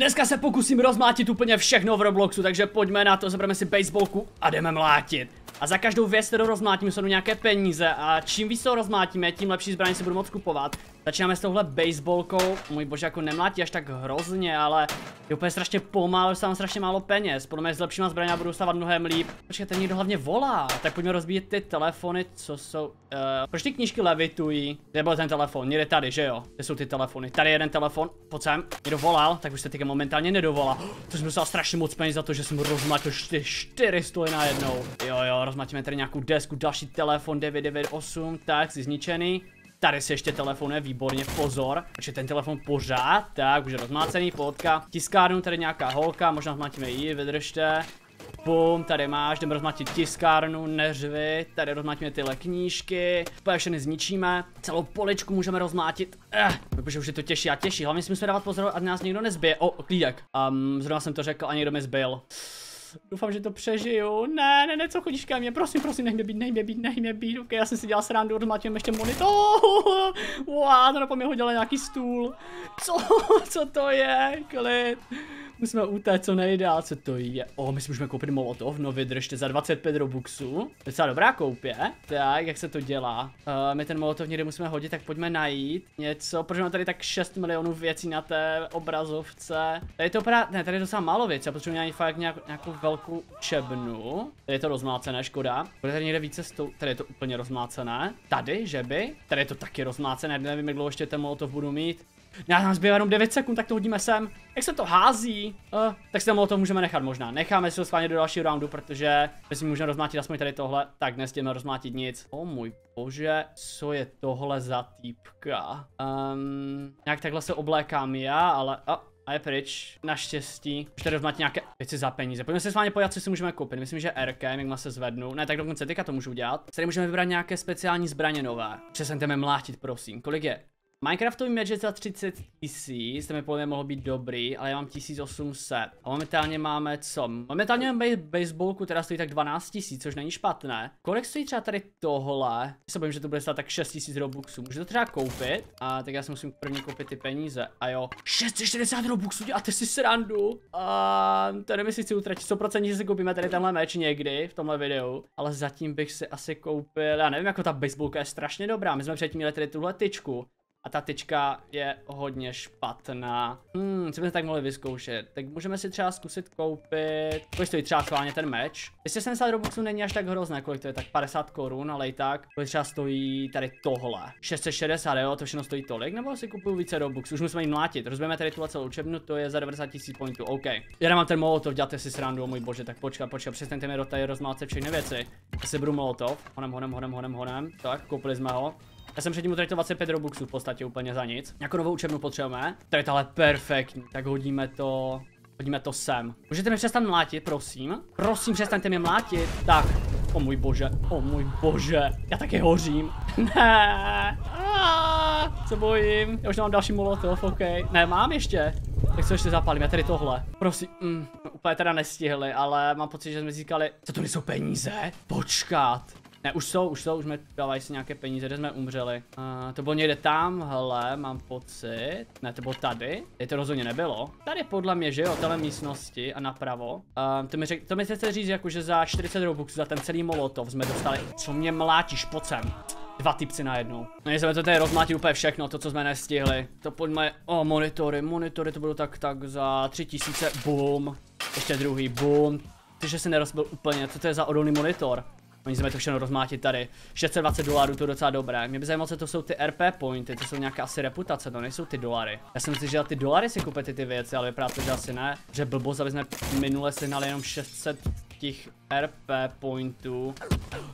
Dneska se pokusím rozmátit úplně všechno v Robloxu, takže pojďme na to, zabereme si baseballku a jdeme mlátit. A za každou věc, kterou rozmlátíme, jsou nějaké peníze a čím víc to rozmlátíme, tím lepší zbraně si budu moc kupovat. Začínáme s touhle baseballkou, můj bože, jako nemlátí až tak hrozně, ale je úplně strašně pomalu, dostávám strašně málo peněz. Podle mě s lepšíma zbraněma budu stávat mnohem líp. Počkejte, někdo hlavně volá, tak pojďme rozbíjet ty telefony, co jsou, uh, proč ty knížky levitují? Kde byl ten telefon? Někde tady, že jo? Kde jsou ty telefony? Tady jeden telefon, pojď sem, někdo volal, tak už se teďka momentálně nedovolá. To jsem dostal strašně moc peněz za to, že jsem rozmátil 4 stoly najednou. Jo, jo, rozmátíme tady nějakou desku, další telefon 998, tak, jsi zničený. Tady se ještě telefonuje, výborně, pozor. Takže ten telefon pořád, tak, už je rozmácený, fotka. Tiskárnu, tady nějaká holka, možná rozmátíme ji, vydržte. Bum, tady máš, jdeme rozmátit tiskárnu, neřvi, tady rozmátíme tyhle knížky, úplně všechny zničíme, celou poličku můžeme rozmátit, eh, protože už je to těžší a těžší, hlavně si musíme dávat pozor, ať nás někdo nezbije, o, klídek, um, zrovna jsem to řekl a někdo mi zbyl. Doufám, že to přežiju. Ne, ne, ne, co chodíš ke mně? Prosím, prosím, nech mě být, nech mě být, nech mě být. Ok, já jsem si dělal srandu, rozmátím ještě monitor. Wow, to na mě hodila nějaký stůl. Co? Co to je? Klid. Musíme utéct co nejdál, co to je. O, my si můžeme koupit molotov, no vydržte za 25 robuxů. Docela dobrá koupě. Tak, jak se to dělá? Uh, my ten molotov někde musíme hodit, tak pojďme najít něco, protože mám tady tak 6 milionů věcí na té obrazovce. Tady to opravdu, ne, tady je docela málo věcí, já potřebuji najít fakt nějak, nějakou velkou čebnu. Tady je to rozmácené, škoda. Bude tady někde více stou, tady je to úplně rozmácené. Tady, že by? Tady je to taky rozmácené, nevím, jak dlouho ještě ten molotov budu mít. Já nám zbývá jenom 9 sekund, tak to hodíme sem. Jak se to hází? Uh, tak si tam to můžeme nechat možná. Necháme si to schválně do dalšího roundu, protože my si můžeme rozmátit aspoň tady tohle. Tak nestěme rozmátit nic. O můj bože, co je tohle za týpka? Um, nějak takhle se oblékám já, ale... Oh. A je pryč, naštěstí. Už tady rozmátit nějaké věci za peníze. Pojďme se s vámi podívat, co si můžeme koupit. Myslím, že RK, má se zvednu. Ne, tak dokonce teďka to můžu udělat. Tady můžeme vybrat nějaké speciální zbraně nové. Přestaňte mlátit, prosím. Kolik je? Minecraftový Magic za 30 tisíc, to mi podle mě mohlo být dobrý, ale já mám 1800. A momentálně máme co? Momentálně máme baseballku, která stojí tak 12 tisíc, což není špatné. Kolik stojí třeba tady tohle? Já se bojím, že to bude stát tak 6 tisíc robuxů. Můžu to třeba koupit? A tak já si musím první koupit ty peníze. A jo, 660 robuxů, děláte si srandu. A to nevím, jestli chci utratit 100%, že si koupíme tady tenhle meč někdy v tomhle videu. Ale zatím bych si asi koupil, já nevím, jako ta baseballka je strašně dobrá. My jsme předtím měli tady tuhle tyčku. A ta tyčka je hodně špatná. Hmm, co bychom tak mohli vyzkoušet? Tak můžeme si třeba zkusit koupit... Kolik stojí třeba schválně ten meč? 270 robuxů není až tak hrozné, kolik to je, tak 50 korun, ale i tak. Kolik třeba stojí tady tohle? 660, jo, to všechno stojí tolik, nebo si kupuju více robuxů? Už musíme jim mlátit. Rozbijeme tady tuhle celou učebnu, to je za 90 000 pointů, OK. Já nemám ten molotov, děláte si srandu, o můj bože, tak počkat, počkat, přestaňte mi do tady rozmácet všechny věci. Já si budu molotov, honem, honem, honem, honem, honem. Tak, koupili jsme ho. Já jsem předtím utratil 25 robuxů v podstatě úplně za nic. Nějakou novou učebnu potřebujeme. Tady je tohle perfektní. Tak hodíme to... Hodíme to sem. Můžete mi přestat mlátit, prosím? Prosím, přestaňte mě mlátit. Tak. O můj bože, o můj bože. Já taky hořím. ne. Co bojím? Já už nemám další molotov, ok. Ne, mám ještě. Tak co ještě zapálím, já tady tohle. Prosím, mm, úplně teda nestihli, ale mám pocit, že jsme získali... Co to nejsou peníze? Počkat. Ne, už jsou, už jsou, už jsme dávají si nějaké peníze, kde jsme umřeli. Uh, to bylo někde tam, hele, mám pocit. Ne, to bylo tady. Je to rozhodně nebylo. Tady podle mě, že jo, téhle místnosti a napravo. Uh, to mi, řek, to mi chce říct, jako, že za 40 robuxů, za ten celý molotov jsme dostali. Co mě mlátíš, pojď sem. Dva typci najednou. No jsme to tady rozmlátit úplně všechno, to co jsme nestihli. To pojďme, o oh, monitory, monitory to bylo tak tak za 3000, boom. Ještě druhý, boom. Takže se nerozbil úplně, co to je za odolný monitor? Oni jsme to všechno rozmátit tady. 620 dolarů, to je docela dobré. Mě by zajímalo, co to jsou ty RP pointy, to jsou nějaké asi reputace, to nejsou ty dolary. Já jsem si, že ty dolary si koupit ty věci, ale vypadá to, že asi ne. Že blbost, aby jsme minule sehnali jenom 600 těch RP pointů.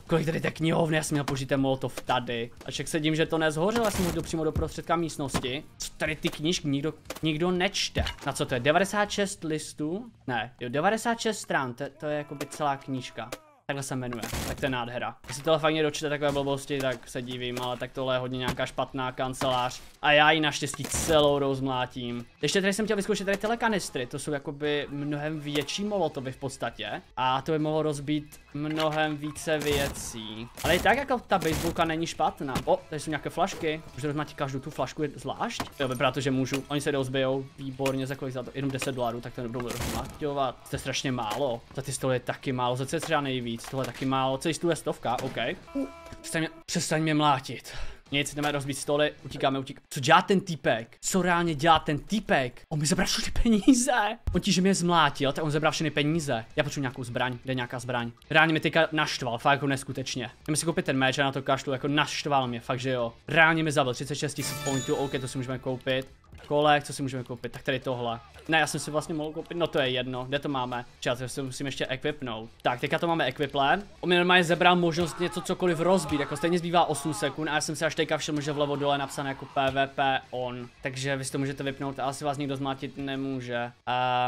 Kolik tady té knihovny, já jsem měl použít ten molotov tady. A však sedím, že to nezhořelo, já jsem hodil přímo do prostředka místnosti. Co tady ty knížky nikdo, nikdo nečte. Na co to je? 96 listů? Ne, jo, 96 stran, to, to je jako by celá knížka. Takhle se jmenuje, tak to je nádhera. Jestli tohle fakt dočte takové blbosti, tak se divím, ale tak tohle je hodně nějaká špatná kancelář. A já ji naštěstí celou rozmlátím. Ještě tady jsem chtěl vyzkoušet tady tyhle kanistry, to jsou jakoby mnohem větší molotovy v podstatě. A to by mohlo rozbít mnohem více věcí. Ale i tak jako ta baseballka není špatná. O, tady jsou nějaké flašky. Můžu rozmátit každou tu flašku zvlášť? Jo, vypadá to, že můžu. Oni se rozbijou. Výborně, za kolik za to? Jenom 10 dolarů, tak to nebudou rozmátěvat. To je strašně málo. Za ty stoly je taky málo, za co je třeba nejvíc. Tohle je taky málo. Celý stůl je stovka, OK. Uh, přestaň, mě, přestaň mě mlátit. Nic, jdeme rozbít stoly, utíkáme, utíkáme. Co dělá ten týpek? Co reálně dělá ten týpek? On mi zabral všechny peníze. On tí, že mě zmlátil, tak on zabral všechny peníze. Já potřebuji nějakou zbraň, kde nějaká zbraň. Reálně mě teďka naštval, fakt jako neskutečně. Jdeme si koupit ten meč a na to kašlu, jako naštval mě, fakt že jo. Reálně mi zabil 36 000 pointů, OK, to si můžeme koupit. Kolek, co si můžeme koupit? Tak tady tohle. Ne, já jsem si vlastně mohl koupit, no to je jedno, kde to máme? Čas, to si musím ještě equipnout. Tak, teďka to máme equiple. On mi normálně zebral možnost něco cokoliv rozbít, jako stejně zbývá 8 sekund a já jsem se až teďka všiml, že vlevo dole napsané jako PvP on. Takže vy si to můžete vypnout a asi vás nikdo zmátit nemůže.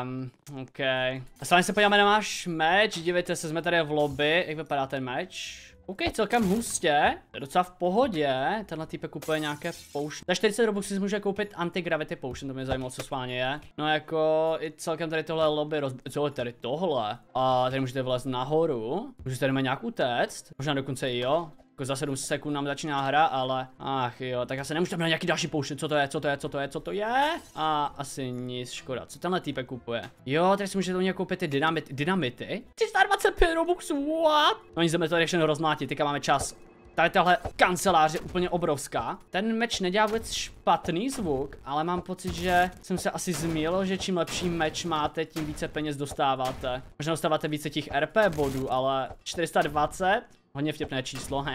Um, OK. A se podíváme na náš meč, dívejte se, jsme tady v lobby, jak vypadá ten meč. OK, celkem hustě, docela v pohodě, tenhle týpek kupuje nějaké pouště. Za 40 robux si může koupit anti-gravity potion, to mě zajímalo, co schválně je. No jako, i celkem tady tohle lobby roz... Co je tady tohle? A tady můžete vlezt nahoru, můžete tady nějak utéct, možná dokonce i jo. Jako za 7 sekund nám začíná hra, ale ach jo, tak asi nemůžete na nějaký další pouštět, co to je, co to je, co to je, co to je? A asi nic, škoda, co tenhle týpek kupuje? Jo, tady si můžete do něj koupit ty dynamit, dynamity. 325 robuxů, what? No nic, jdeme to všechno rozmlátit, teďka máme čas. Tady tahle kancelář je úplně obrovská. Ten meč nedělá vůbec špatný zvuk, ale mám pocit, že jsem se asi zmíl, že čím lepší meč máte, tím více peněz dostáváte. Možná dostáváte více těch RP bodů, ale 420 Hodně vtipné číslo,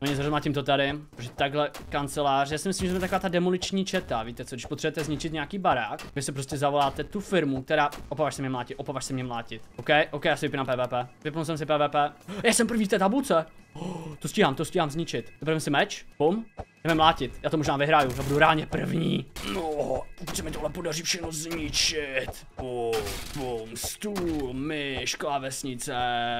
No nic, tím to tady, protože takhle kancelář, já si myslím, že jsme taková ta demoliční četa, víte co, když potřebujete zničit nějaký barák, vy si prostě zavoláte tu firmu, která, opovaž se mě mlátit, opovaž se mě mlátit, ok, ok, já si vypínám PvP, vypnul jsem si PvP, já jsem první v té tabulce, oh, to stíhám, to stíhám zničit, vybereme si meč, bum, jdeme mlátit, já to možná vyhraju, já budu ráně první, no, pokud se mi tohle podaří všechno zničit, bum, bum, stůl, myš, klávesnice,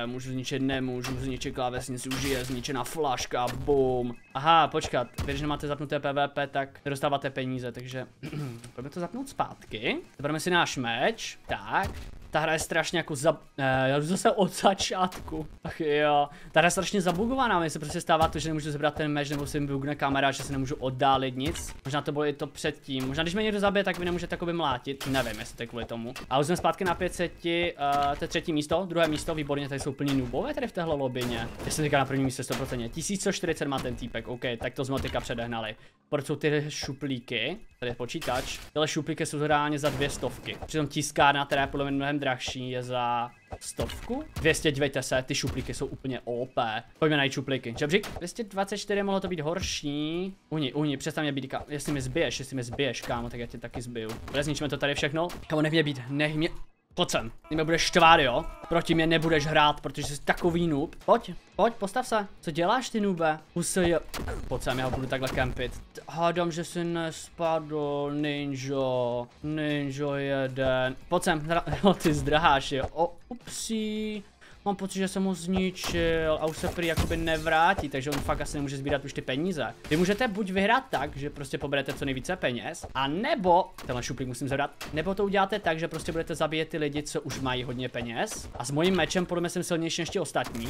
můžu zničit, nemůžu zničit klávesnici, už je zničená flaška, bum, aha, počkat, když nemáte zapnuté PvP, tak nedostáváte peníze, takže pojďme to zapnout zpátky, zabereme si náš meč, tak, ta hra je strašně jako za... Eh, já jdu zase od začátku. Ach jo. Ta hra je strašně zabugovaná, mi se prostě stává to, že nemůžu zebrat ten meč, nebo se mi bugne kamera, že se nemůžu oddálit nic. Možná to bylo i to předtím. Možná když mě někdo zabije, tak vy nemůžete takoby mlátit. Nevím, jestli to je kvůli tomu. A už jsme zpátky na 500, uh, eh, to je třetí místo, druhé místo, výborně, tady jsou plní nubové tady v téhle lobině. Já jsem teďka na prvním místě 100%. 1140 má ten týpek, OK, tak to jsme teďka předehnali. Proč jsou ty šuplíky? Tady je počítač. Tyhle šuplíky jsou reálně za dvě stovky. Přitom tiskárna, která je podle mě mnohem drahší, je za stovku. 200, dívejte se, ty šuplíky jsou úplně OP. Pojďme najít šuplíky. Žebřík, 224 mohlo to být horší. Uni, uni, přestaň mě být, jestli mi zbiješ, jestli mi zbiješ, kámo, tak já tě taky zbiju. Zničíme to tady všechno. Kámo, nech mě být, nech mě, Pojď sem, ty mě budeš štvár, jo? Proti mě nebudeš hrát, protože jsi takový noob. Pojď, pojď, postav se. Co děláš ty nube? Husy je... Pojď sem, já budu takhle kempit. Hádám, že jsi nespadl, ninja. Ninja jeden. Pojď sem, no ty zdrháš, jo. O, upsí. Mám pocit, že jsem ho zničil a už se prý jakoby nevrátí, takže on fakt asi nemůže sbírat už ty peníze. Vy můžete buď vyhrát tak, že prostě poberete co nejvíce peněz, a nebo, tenhle šuplík musím zabrat, nebo to uděláte tak, že prostě budete zabíjet ty lidi, co už mají hodně peněz. A s mojím mečem podle mě jsem silnější než ti ostatní.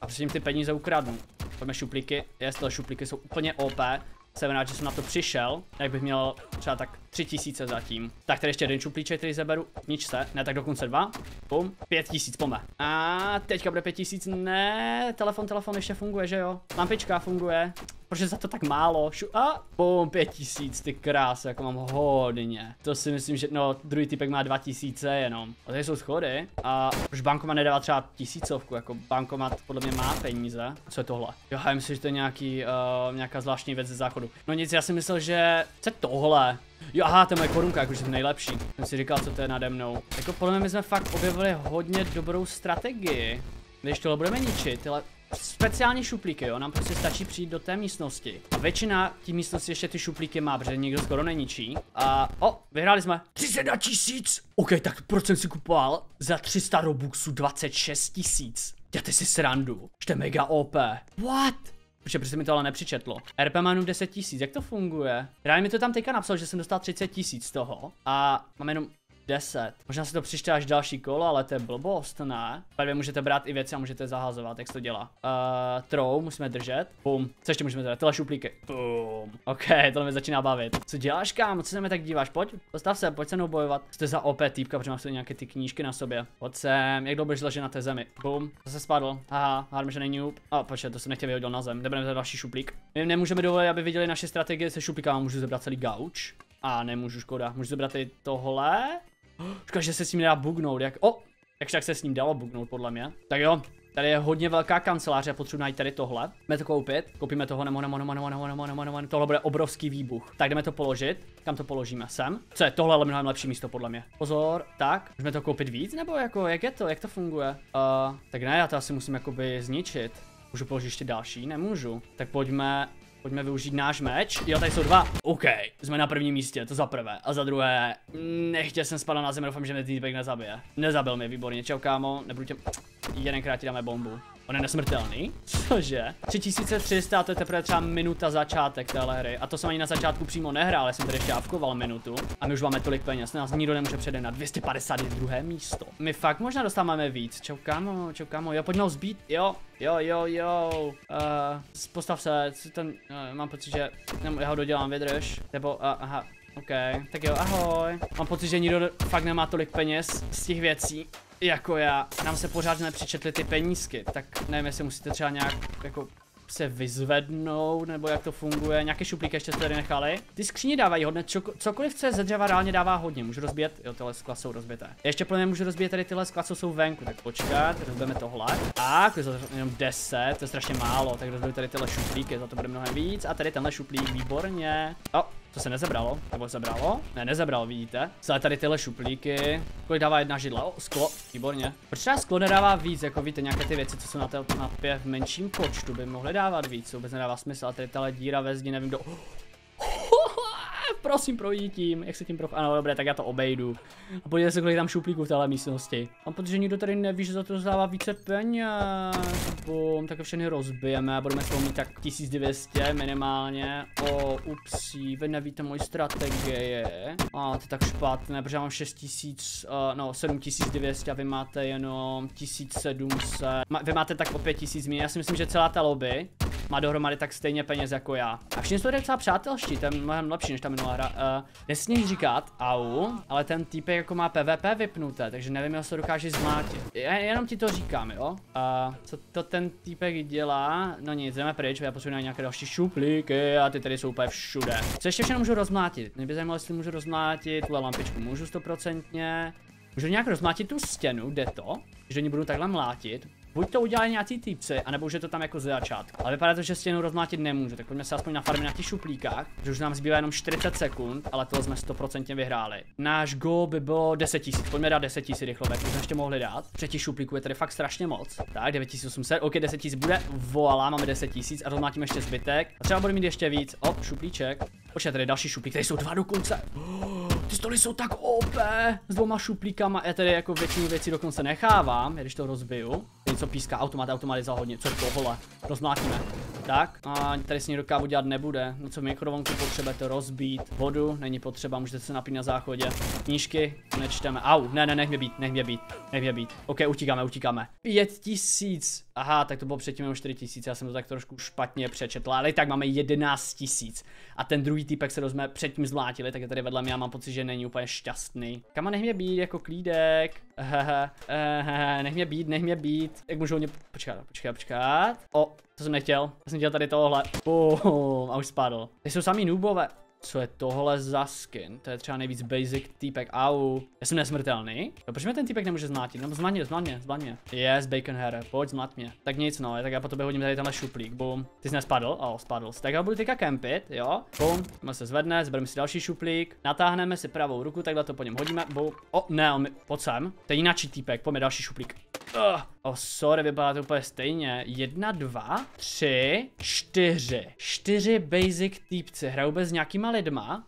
A jim ty peníze ukradnu. Pojďme šuplíky, jestli šuplíky jsou úplně OP. Jsem rád, že jsem na to přišel, jak bych měl třeba tak tři tisíce zatím. Tak tady ještě jeden šuplíček, který zeberu, nič se, ne, tak dokonce dva, bum, pět tisíc, pome. A teďka bude pět tisíc, ne, telefon, telefon ještě funguje, že jo, lampička funguje, Proč za to tak málo? Šu a bum, pět tisíc, ty krásy, jako mám hodně. To si myslím, že no, druhý typek má dva tisíce jenom. A tady jsou schody. A už bankomat nedává třeba tisícovku, jako bankomat podle mě má peníze. Co je tohle? Jo, já myslím, že to je nějaký, uh, nějaká zvláštní věc ze záchodu. No nic, já si myslel, že... Co je tohle? Jo, aha, to je moje korunka, jakože to nejlepší. Jsem si říkal, co to je nade mnou. Jako podle mě my jsme fakt objevili hodně dobrou strategii. Když tohle budeme ničit, ale speciální šuplíky, jo, nám prostě stačí přijít do té místnosti. A většina tí místnosti ještě ty šuplíky má, protože nikdo skoro neničí. A, o, vyhráli jsme. 31 tisíc! OK, tak proč jsem si kupoval za 300 robuxů 26 tisíc? Děláte si srandu. To je mega OP. What? Protože prostě mi to ale nepřičetlo. RP má jenom 10 tisíc, jak to funguje? Rád mi to tam teďka napsal, že jsem dostal 30 tisíc z toho. A mám jenom 10. Možná si to přičte až další kolo, ale to je blbost, ne? Tady můžete brát i věci a můžete zahazovat, jak se to dělá. Uh, throw musíme držet. Bum. Co ještě můžeme držet? Tyhle šuplíky. Bum. OK, to mi začíná bavit. Co děláš, kam? Co se mi tak díváš? Pojď, postav se, pojď se mnou bojovat. Jste za OP týpka, protože máš nějaké ty knížky na sobě. Pojď sem, jak dlouho ležet na té zemi. Bum. Zase spadl. Haha, hádám, že není noob. A počkej, to se nechtěl vyhodil na zem. Za další šuplík. My nemůžeme dovolit, aby viděli naše strategie se šuplíkama. Můžu zebrat celý gauč. A nemůžu, škoda. Můžu zebrat i tohle. Říkal, že se s ním dá bugnout, jak... O! Takže tak se s ním dalo bugnout, podle mě. Tak jo, Tady je hodně velká kancelář, já potřebuji najít tady tohle. Jdeme to koupit, koupíme toho, nemo, nemo, nemo, nemo, nemo, nemo, nemo, nemo, tohle bude obrovský výbuch. Tak jdeme to položit, kam to položíme, sem. Co je, tohle je mnohem lepší místo podle mě. Pozor, tak, můžeme to koupit víc, nebo jako, jak je to, jak to funguje? Uh, tak ne, já to asi musím jakoby zničit. Můžu položit ještě další? Nemůžu. Tak pojďme Pojďme využít náš meč. Jo, tady jsou dva. OK, jsme na prvním místě, to za prvé. A za druhé, nechtěl jsem spadat na zemi, doufám, že mě týpek nezabije. Nezabil mě, výborně, čau kámo, nebudu tě... Jedenkrát ti dáme bombu. On je nesmrtelný? Cože? 3300 to je teprve třeba minuta začátek téhle hry. A to jsem ani na začátku přímo nehrál, já jsem tady šťávkoval minutu. A my už máme tolik peněz, nás nikdo nemůže předet na 252. místo. My fakt možná dostáváme víc. Čau kámo, čau kámo, jo, pojďme ho zbít, jo. Jo, jo, jo, uh, postav se, ten, uh, mám pocit, že, já ho dodělám, vydrž, nebo, uh, aha, OK, tak jo, ahoj. Mám pocit, že nikdo fakt nemá tolik peněz z těch věcí, jako já. Nám se pořád nepřičetly ty penízky, tak nevím, jestli musíte třeba nějak jako se vyzvednout, nebo jak to funguje. Nějaké šuplíky ještě tady nechali. Ty skříně dávají hodně, cokoliv chce ze dřeva reálně dává hodně. Můžu rozbít, jo, tyhle skla jsou rozbité. Ještě plně můžu rozbít tady tyhle skla, co jsou venku, tak počkat, rozbijeme tohle. Tak, to je jenom 10, to je strašně málo, tak rozbiju tady tyhle šuplíky, za to bude mnohem víc. A tady tenhle šuplík, výborně. O, to se nezebralo, nebo zebralo? Ne, nezebralo, vidíte. Celé tady tyhle šuplíky. Kolik dává jedna židla? O, sklo, výborně. Proč třeba sklo nedává víc, jako víte, nějaké ty věci, co jsou na té mapě v menším počtu, by mohly dávat víc, vůbec nedává smysl. A tady tahle díra ve zdi, nevím do prosím projít tím, jak se tím prof... Ano, dobré, tak já to obejdu. A podívejte se, kolik tam šuplíků v téhle místnosti. A protože nikdo tady neví, že za to zdává více peněz. Bum, tak všechny rozbijeme a budeme toho mít tak 1200 minimálně. O, upsí, vy nevíte moji strategie. A to je tak špatné, protože já mám 6000, uh, no 7900 a vy máte jenom 1700. Vy máte tak o 5000 mě. Já si myslím, že celá ta lobby má dohromady tak stejně peněz jako já. A všichni jsou docela přátelští, to je mnohem lepší než ta minulá hra. Uh, nesmí říkat, au, ale ten týpek jako má PvP vypnuté, takže nevím, jestli to dokáže zmátit. Já jenom ti to říkám, jo. Uh, co to ten týpek dělá? No nic, jdeme pryč, já potřebuji nějaké další šuplíky a ty tady jsou úplně všude. Co ještě všechno můžu rozmlátit? Mě by zajímalo, jestli můžu rozmlátit tuhle lampičku, můžu stoprocentně. Můžu nějak rozmlátit tu stěnu, jde to? Že oni budu takhle mlátit. Buď to udělají nějací týpci, anebo už je to tam jako ze začátku. Ale vypadá to, že stěnu rozmlátit nemůžu, tak pojďme se aspoň na farmy na těch šuplíkách, že už nám zbývá jenom 40 sekund, ale to jsme 100% vyhráli. Náš go by bylo 10 000, pojďme dát 10 000 rychle, jak jsme ještě mohli dát. Třetí šuplíků je tady fakt strašně moc. Tak, 9800, ok, 10 000 bude, voila, máme 10 000 a rozmlátíme ještě zbytek. A třeba bude mít ještě víc, o, šuplíček. Počkej, tady další šuplík, tady jsou dva dokonce. ty stoly jsou tak OP s dvoma šuplíkama, já tady jako většinu věcí dokonce nechávám, když to rozbiju co píská, automat, automat za hodně, co je tohle, rozmlátíme. Tak, a tady si někdo kávu dělat nebude, no co mikrovlnku potřebujete rozbít, vodu, není potřeba, můžete se napít na záchodě, knížky, nečteme, au, ne, ne, nech mě být, nech mě být, nech mě být, ok, utíkáme, utíkáme, pět tisíc, aha, tak to bylo předtím jenom čtyři tisíc, já jsem to tak trošku špatně přečetl, ale tak máme jedenáct tisíc. A ten druhý týpek se jsme předtím zmlátili, tak je tady vedle mě, já mám pocit, že není úplně šťastný. Kam nech mě být jako klídek, hehe, hehe, nech mě být, nech mě být, jak můžu mě, počkat, počkat, počkat, o, to jsem nechtěl, já jsem chtěl tady tohle, Bum, a už spadl. Ty jsou samý noobové. Co je tohle za skin? To je třeba nejvíc basic týpek. Au. Já jsem nesmrtelný? No, proč mě ten týpek nemůže zmátit? No zmát mě, zmát mě, mě. Yes, bacon hair. Pojď, zmát mě. Tak nic, no, tak já po tobě hodím tady tenhle šuplík. Boom. Ty jsi nespadl? Oh, spadl. Tak já budu teďka kempit, jo? Boom. Má se zvedne, zbereme si další šuplík. Natáhneme si pravou ruku, takhle to po něm hodíme. Boom. O, ne, on mi... pojď sem. To je jináčí týpek, pojďme další šuplík. Uh. Oh, sorry, vypadá to úplně stejně. Jedna, dva, tři, čtyři. Čtyři basic týpci. Hrajou bez nějakýma lidma.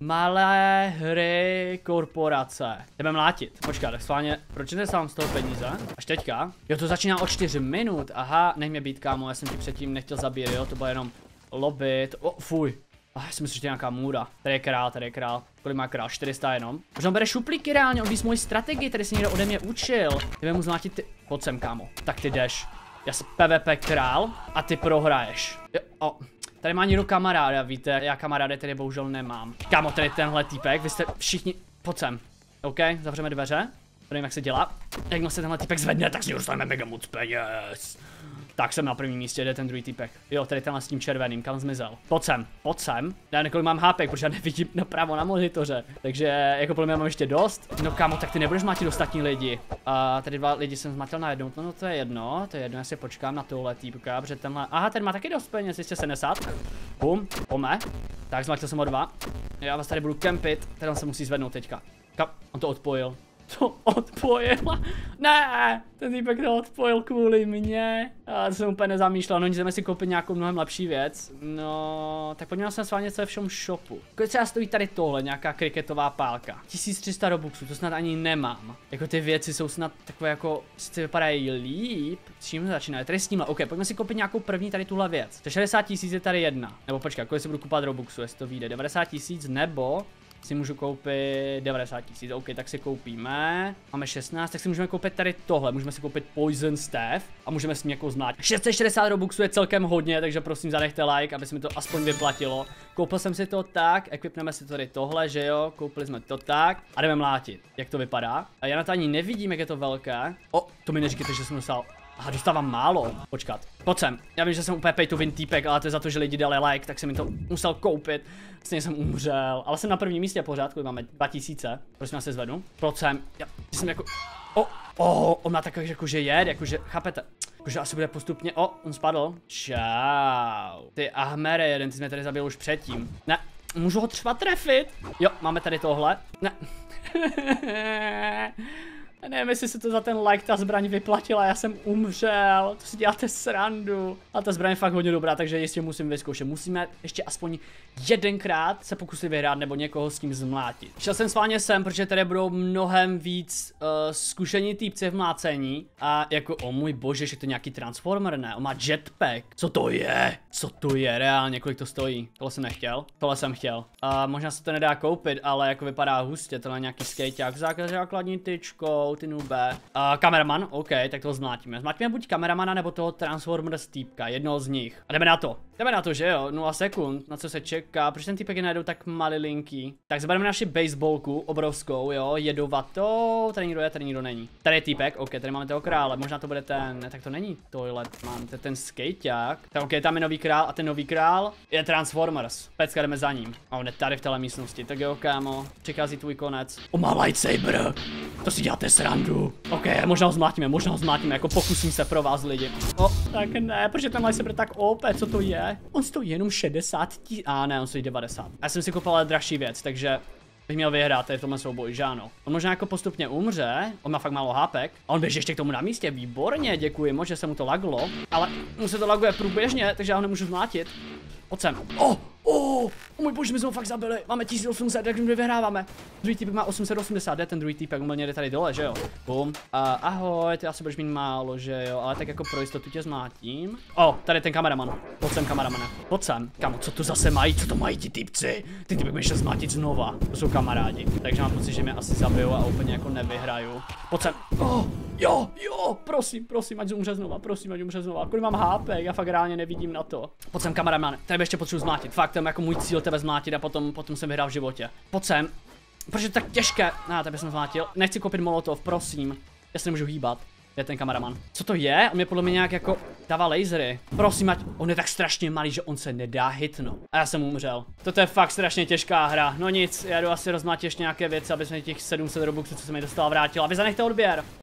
Malé hry korporace. Jdeme mlátit. Počkat, tak schválně, proč nesám z toho peníze? Až teďka? Jo, to začíná o 4 minut. Aha, nech mě být, kámo, já jsem ti předtím nechtěl zabít, jo, to bylo jenom lobby. O, oh, fuj. Ah, já si myslím, že to je nějaká můra. Tady je král, tady je král. Kolik má král? 400 jenom. Možná bere šuplíky reálně, on ví mojí strategii, tady si někdo ode mě učil. Jdeme mu zmátit ty... Pojď sem, kámo. Tak ty jdeš. Já jsem PvP král a ty prohraješ. Jo, o. Tady má někdo kamaráda, víte, já kamarády tady bohužel nemám. Kámo, tady tenhle týpek, vy jste všichni, pojď sem. OK, zavřeme dveře. Nevím, jak se dělá. Jakmile se tenhle týpek zvedne, tak si dostaneme mega moc peněz. Tak jsem na prvním místě, jde ten druhý typek. Jo, tady tenhle s tím červeným, kam zmizel. Pojď sem, pojď sem. Já nekolik mám HP, protože já nevidím napravo na monitoře. Takže jako podle mě mám ještě dost. No kámo, tak ty nebudeš mátit ostatní lidi. A tady dva lidi jsem zmatil na jednu. No, no to je jedno, to je jedno, já si počkám na tohle týpka, protože tenhle. Aha, ten má taky dost peněz, ještě 70. Bum, pome. Tak zmatil jsem o dva. Já vás tady budu kempit, ten se musí zvednout teďka. Kam? On to odpojil to odpojil. Ne, ten týpek to odpojil kvůli mně. Já jsem úplně nezamýšlel, no jdeme si koupit nějakou mnohem lepší věc. No, tak podíval jsem s vámi, co je v šom shopu. Kolik třeba stojí tady tohle, nějaká kriketová pálka. 1300 robuxů, to snad ani nemám. Jako ty věci jsou snad takové jako, sice vypadají líp. S čím začíná? Tady s tímhle, ok, pojďme si koupit nějakou první tady tuhle věc. To 60 tisíc je tady jedna. Nebo počkej, kolik si budu kupovat robuxu, jestli to vyjde. 90 tisíc nebo si můžu koupit 90 tisíc, OK, tak si koupíme. Máme 16, tak si můžeme koupit tady tohle, můžeme si koupit Poison Staff a můžeme s ní jako znát. 660 robuxů je celkem hodně, takže prosím zanechte like, aby se mi to aspoň vyplatilo. Koupil jsem si to tak, ekvipneme si tady tohle, že jo, koupili jsme to tak a jdeme mlátit. Jak to vypadá? A já na to ani nevidím, jak je to velké. O, to mi neříkejte, že jsem dostal Aha, dostávám málo. Počkat. Pojď sem. Já vím, že jsem úplně pay to win týpek, ale to je za to, že lidi dali like, tak jsem mi to musel koupit. Vlastně jsem umřel. Ale jsem na prvním místě pořád, kolik máme 2000. Prosím, já se zvednu. Pojď sem. Já jsem jako... O, o, on má takový jako, že jed, jakože, chápete? Jakože asi bude postupně, o, on spadl. Čau. Ty Ahmere, jeden ty jsme tady zabil už předtím. Ne, můžu ho třeba trefit? Jo, máme tady tohle. Ne. Nevím, jestli se to za ten like ta zbraň vyplatila, já jsem umřel, to si děláte srandu. A ta zbraň je fakt hodně dobrá, takže jistě musím vyzkoušet. Musíme ještě aspoň jedenkrát se pokusit vyhrát nebo někoho s tím zmlátit. Šel jsem sváně sem, protože tady budou mnohem víc uh, zkušení týpci v mlácení. A jako, o můj bože, že to nějaký transformer, ne? On má jetpack. Co to je? Co to je? Reálně, kolik to stojí? Tohle jsem nechtěl. Tohle jsem chtěl. A uh, možná se to nedá koupit, ale jako vypadá hustě. Tohle nějaký skateák, základní tyčkou ty nube. Uh, kameraman, OK, tak to zmlátíme. Zmlátíme buď kameramana nebo toho Transformer týpka, jednoho z nich. A jdeme na to. Jdeme na to, že jo? 0 sekund, na co se čeká, proč ten týpek je najednou tak malilinky. Tak zabereme naši baseballku, obrovskou, jo, jedovatou, tady nikdo je, tady nikdo není. Tady je týpek, OK, tady máme toho krále, možná to bude ten, ne, tak to není toilet, mám, to je ten skateák. Tak OK, tam je nový král a ten nový král je Transformers. Pecka, jdeme za ním. A on je tady v téhle místnosti, tak jo, kámo, přichází tvůj konec. O, má lightsaber, to si děláte srandu. OK, možná ho zmlátíme, možná ho zmlátíme, jako pokusím se pro vás lidi. O, tak ne, protože ten lightsaber tak OP, co to je? On stojí jenom 60 tí... A ne, on stojí 90. Já jsem si koupil dražší věc, takže bych měl vyhrát tady v tomhle souboji, že ano. On možná jako postupně umře, on má fakt málo hápek. A on běží ještě k tomu na místě, výborně, děkuji moc, že se mu to laglo. Ale mu se to laguje průběžně, takže já ho nemůžu zmlátit. Pojď sem. Oh, Oh, můj bože, my jsme ho fakt zabili. Máme 1800, takže my vyhráváme. Druhý týpek má 880, jde ten druhý týpek, umylně jde tady dole, že jo? Bum. Uh, ahoj, ty asi budeš mít málo, že jo? Ale tak jako pro jistotu tě zmátím. O, oh, tady ten kameraman. Pojď sem, kameramane. Pojď sem. Kamo, co tu zase mají? Co to mají ti týpci? Ty mi šel zmátit znova. To jsou kamarádi. Takže mám pocit, že mě asi zabijou a úplně jako nevyhraju. Pojď sem. Oh, jo, jo, prosím, prosím, ať umře znova, prosím, ať umře znova. Kolik mám HP, já fakt reálně nevidím na to. Pojď sem, kameraman, tady ještě potřebuji zmátit. Fakt, je jako můj cíl tebe zmátit a potom, potom jsem vyhrál v životě. Pojď sem. Proč je to tak těžké? Na, tebe jsem zmátil. Nechci koupit molotov, prosím. Já se nemůžu hýbat. Je ten kameraman. Co to je? On mě podle mě nějak jako dává lasery. Prosím, ať on je tak strašně malý, že on se nedá hitnout. A já jsem umřel. Toto je fakt strašně těžká hra. No nic, já jdu asi rozmlátit ještě nějaké věci, aby jsme těch 700 robuxů, co se mi dostala, vrátila. Vy zanechte odběr.